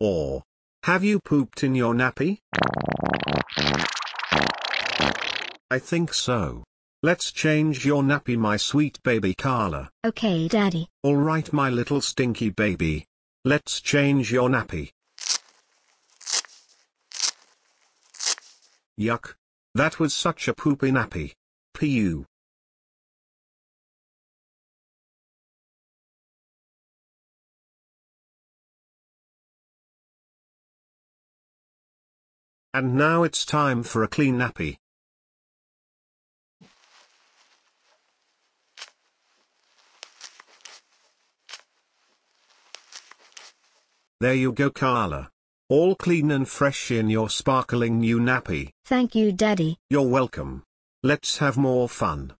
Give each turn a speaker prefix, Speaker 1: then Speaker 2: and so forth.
Speaker 1: Or, have you pooped in your nappy? I think so. Let's change your nappy my sweet baby Carla.
Speaker 2: Okay, Daddy.
Speaker 1: Alright my little stinky baby. Let's change your nappy. Yuck. That was such a poopy nappy. Pu. And now it's time for a clean nappy. There you go Carla. All clean and fresh in your sparkling new nappy.
Speaker 2: Thank you, Daddy.
Speaker 1: You're welcome. Let's have more fun.